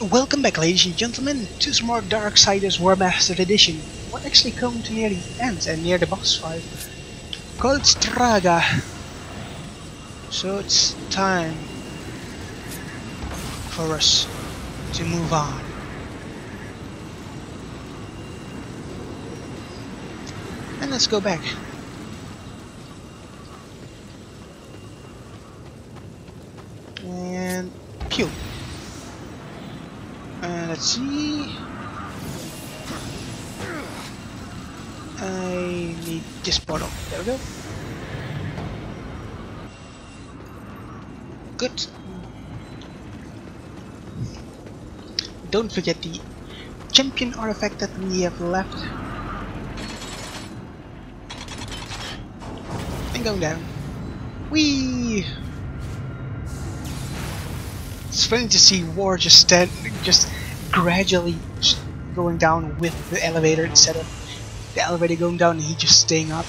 Welcome back ladies and gentlemen to some more Darksiders Warmastered Edition. We're actually coming to near the end and near the boss fight called Straga. So it's time for us to move on. And let's go back. And pew. Uh, let's see. I need this bottle. There we go. Good. Don't forget the champion artifact that we have left. And going down. Whee! Funny to see War just stand, just gradually going down with the elevator instead of the elevator going down and he just staying up.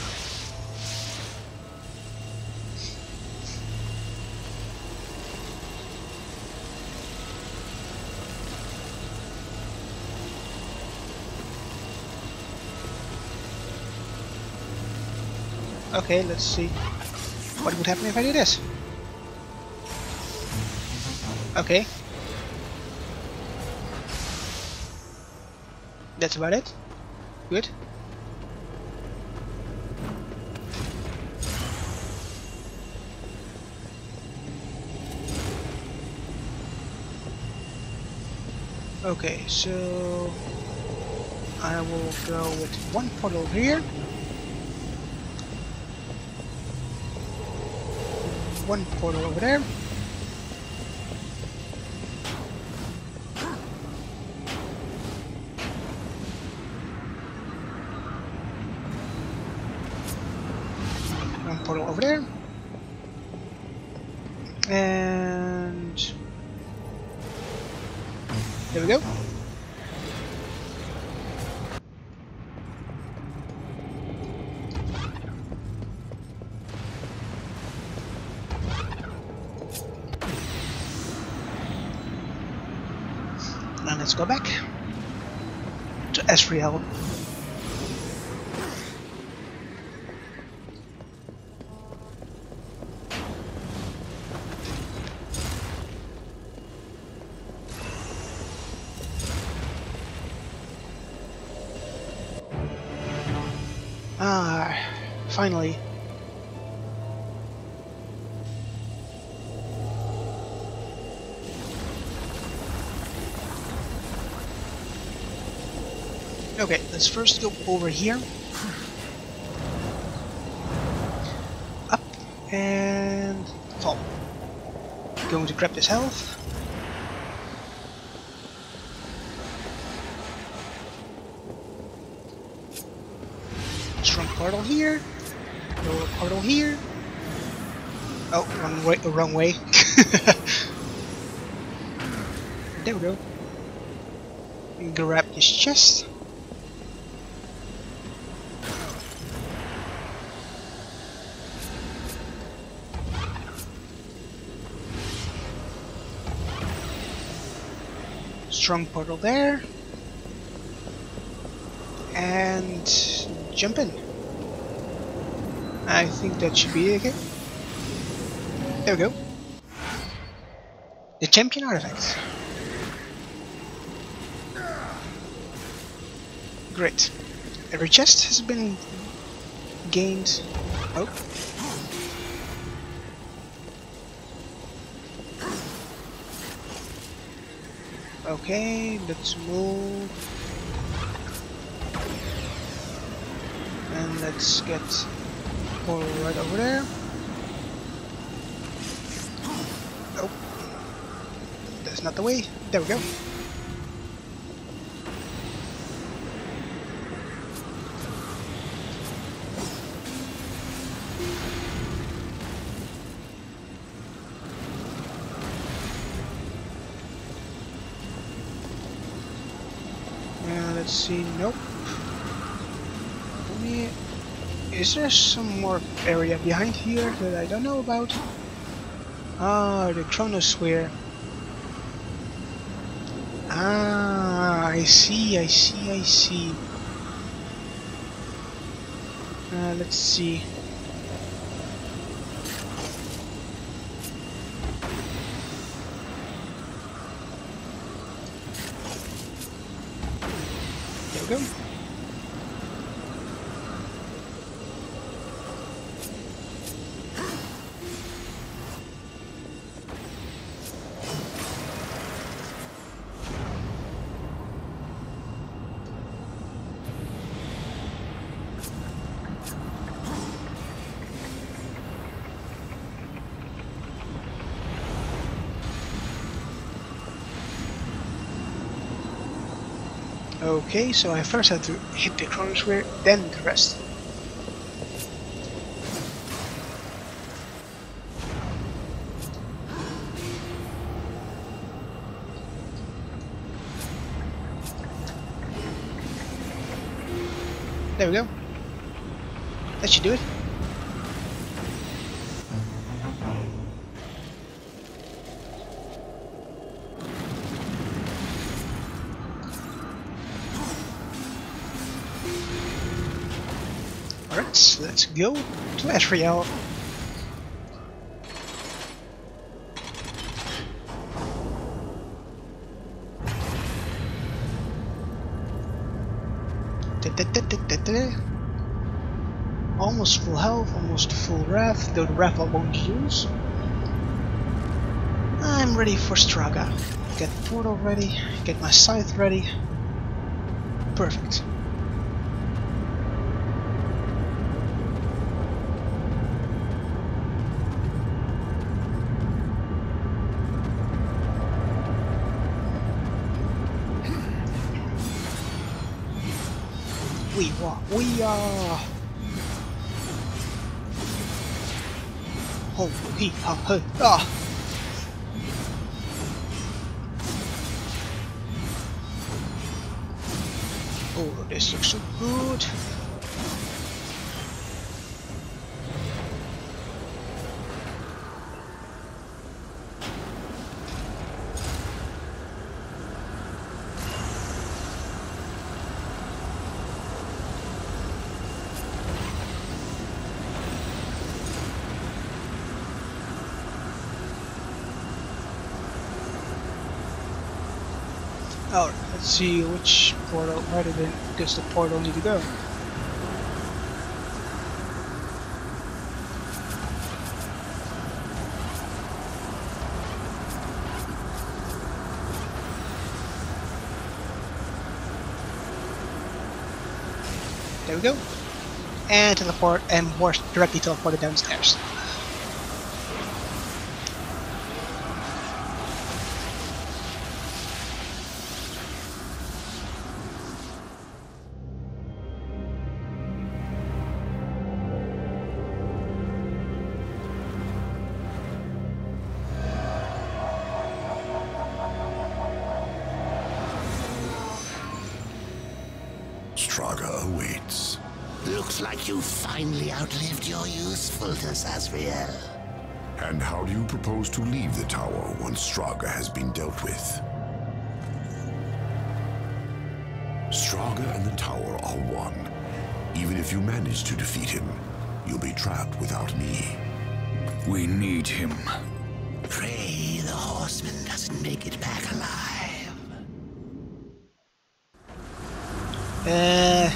Okay, let's see what would happen if I do this. Okay. That's about it. Good. Okay, so I will go with one portal here. One portal over there. One portal over there. And there we go. Now let's go back to Azrael. Finally. Okay, let's first go over here. Up and fall. Going to grab this health. Strong portal here. Lower portal here. Oh, wrong way. Wrong way. there we go. Grab this chest. Strong portal there. And jump in. I think that should be okay. There we go. The champion artifact. Great. Every chest has been gained. Oh. Okay, let's move. And let's get portal right over there. Oh. That's not the way. There we go. Uh, let's see. Nope. Let me. Is there some more area behind here that I don't know about? Ah, the Chronosphere. Ah, I see, I see, I see. Uh, let's see. Okay, so I first had to hit the chronosphere, then the rest. There we go. That should do it. Let's go to Azrael. Almost full health, almost full wrath, though the wrath I won't use. I'm ready for Straga. Get the portal ready, get my scythe ready. Perfect. We are. We are. Ho he ha ho ah. Oh, this looks so good. Oh, let's see which portal, where did it, does the portal need to go? There we go. And teleport, and more directly teleported downstairs. Your usefulness, Azrael. And how do you propose to leave the tower once Straga has been dealt with? Straga and the tower are one. Even if you manage to defeat him, you'll be trapped without me. We need him. Pray the horseman doesn't make it back alive. Uh,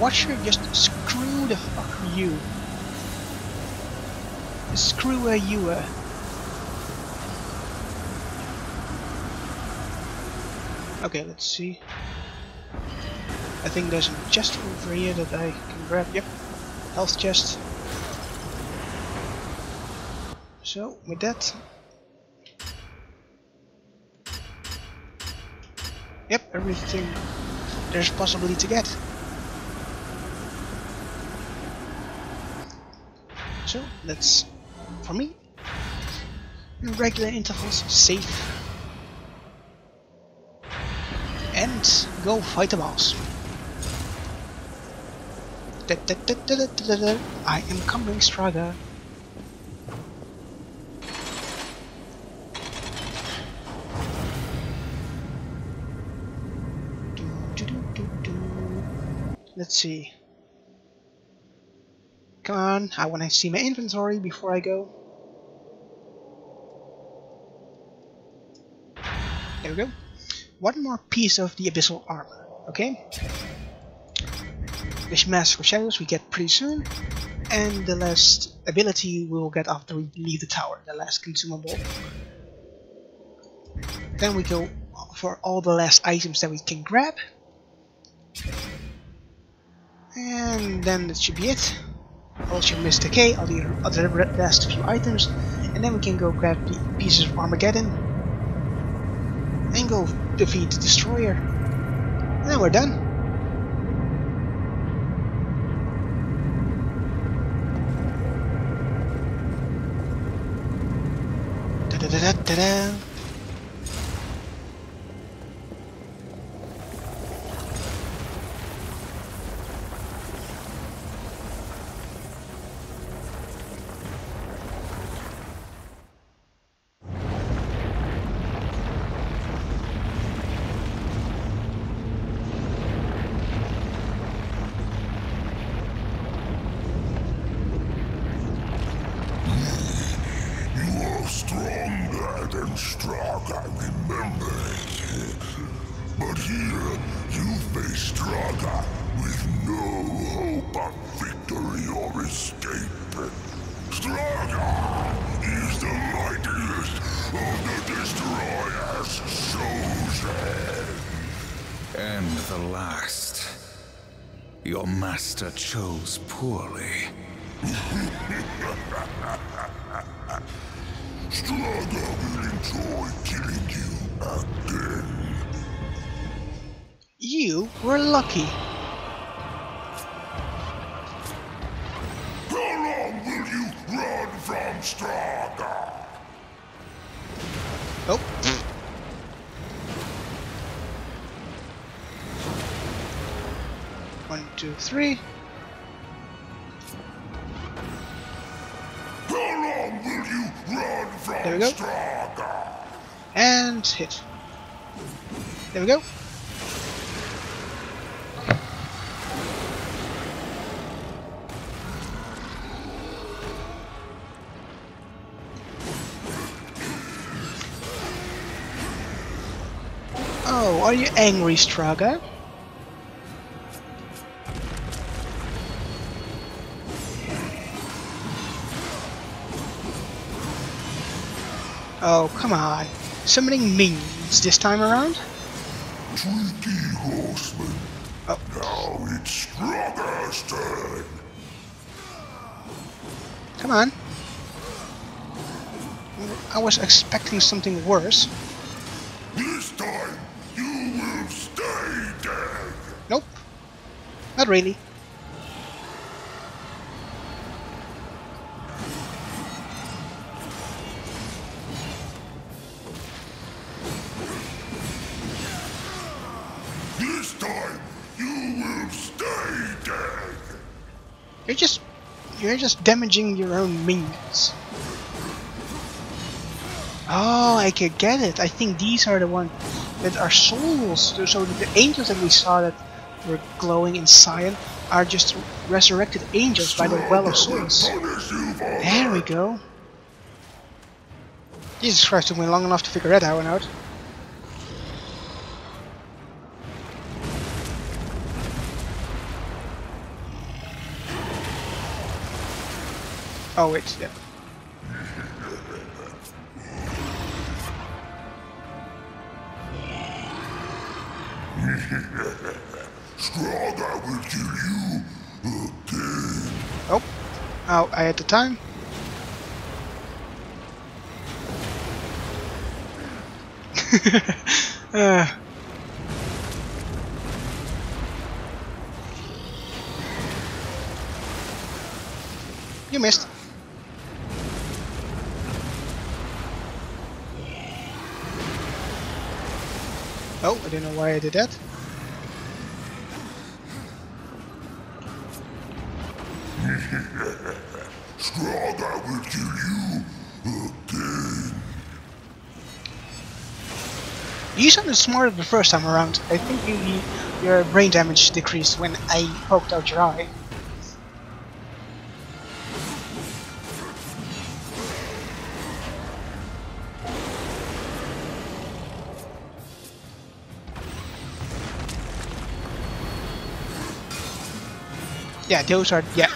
Watcher just screw the fuck you. Screw where you. were. Okay, let's see. I think there's a chest over here that I can grab. Yep, health chest. So, with that. Yep, everything there's possibility to get. So let's, for me, regular intervals safe. And go fight a boss. I am coming Strider. Let's see. Come on, I want to see my inventory before I go. There we go. One more piece of the abyssal armor, okay? This Mask of Shadows we get pretty soon, and the last ability we will get after we leave the tower, the last consumable. Then we go for all the last items that we can grab. And then that should be it. Also Mr. K, all the other last few items. And then we can go grab the pieces of Armageddon. And go defeat the Destroyer. And then we're done. Da da da da da And the last. Your master chose poorly. Straga will enjoy killing you again. You were lucky. Two, three. There we go. And hit. There we go. Oh, are you angry, Straga? Oh, come on. Summoning minions this time around? Tricky horseman. Oh. Now it's Straga's turn. Come on. I was expecting something worse. This time, you will stay dead. Nope. Not really. You're just you're just damaging your own minions. Oh, I can get it. I think these are the ones that are souls. So- the angels that we saw that were glowing in cyan are just resurrected angels by the Well of Souls. There we go. Jesus Christ, took me long enough to figure that one out. Oh wait, yeah. Straga will kill you again. Oh, oh, I had the time. uh. You missed. Don't know why I did that. Straga will kill you again. You sounded smarter the first time around. I think you, your brain damage decreased when I poked out your eye. Yeah, those are yeah.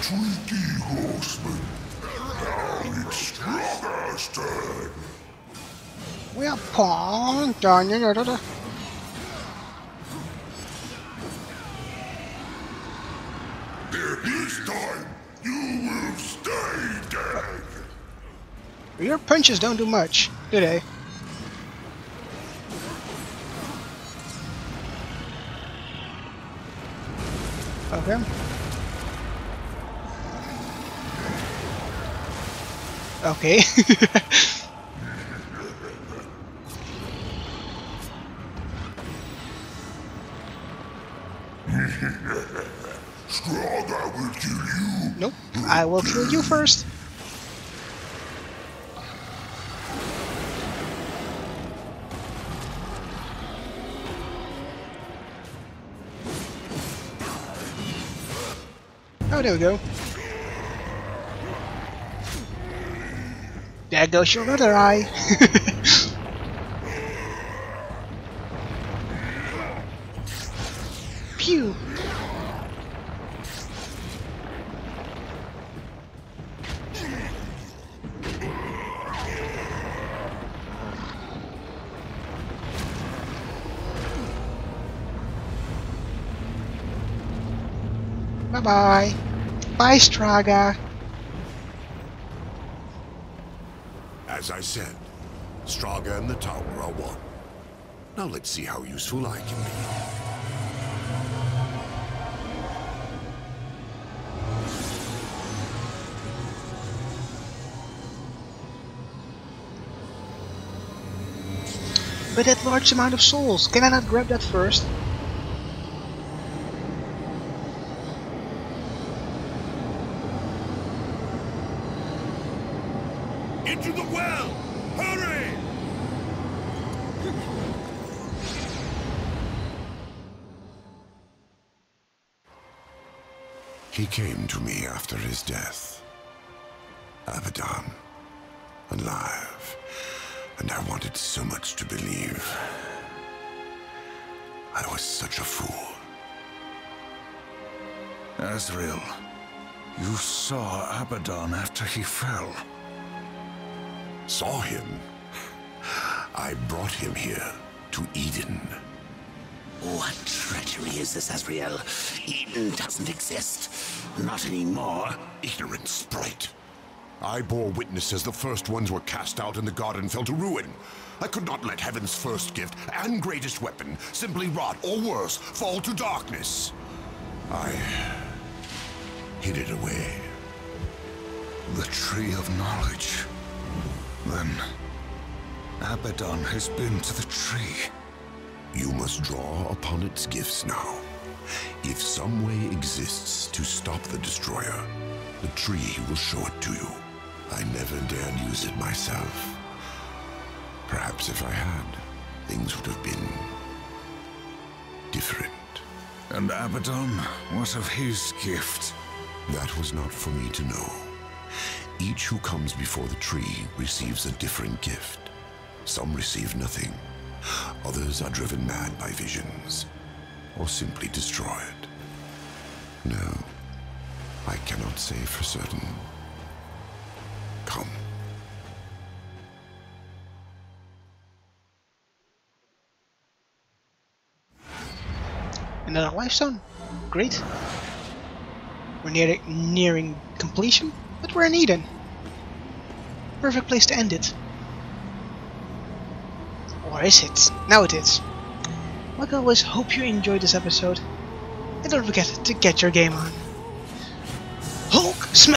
Tricky horseman. Now it's Straga's turn. We are pawn da, da. This time, you will stay dead. Your punches don't do much, do they? Okay. Okay. Straga will kill you. nope. I will kill you first. Oh, there we go. There goes your other eye. Pew. Bye bye bye. Straga. As I said, Straga and the tower are one. Now let's see how useful I can be. But that large amount of souls, can I not grab that first? Into the well! Hurry! He came to me after his death. Abaddon. Alive. And I wanted so much to believe. I was such a fool. Azrael, you saw Abaddon after he fell. Saw him? I brought him here to Eden. What treachery is this, Azrael? Eden doesn't exist. Not anymore. Ignorant sprite. I bore witness as the first ones were cast out and the garden fell to ruin. I could not let heaven's first gift and greatest weapon simply rot, or worse, fall to darkness. I hid it away. The Tree of Knowledge. Then, Abaddon has been to the tree. You must draw upon its gifts now. If some way exists to stop the Destroyer, the tree will show it to you. I never dared use it myself. Perhaps if I had, things would have been different. And Abaddon, what of his gift? That was not for me to know. Each who comes before the tree receives a different gift. Some receive nothing. Others are driven mad by visions, or simply destroyed. No, I cannot say for certain. Come. Another lifestone? Great. We're near, nearing completion, but we're in Eden. Perfect place to end it. Or is it? Now it is. Like always, hope you enjoyed this episode. And don't forget to get your game on.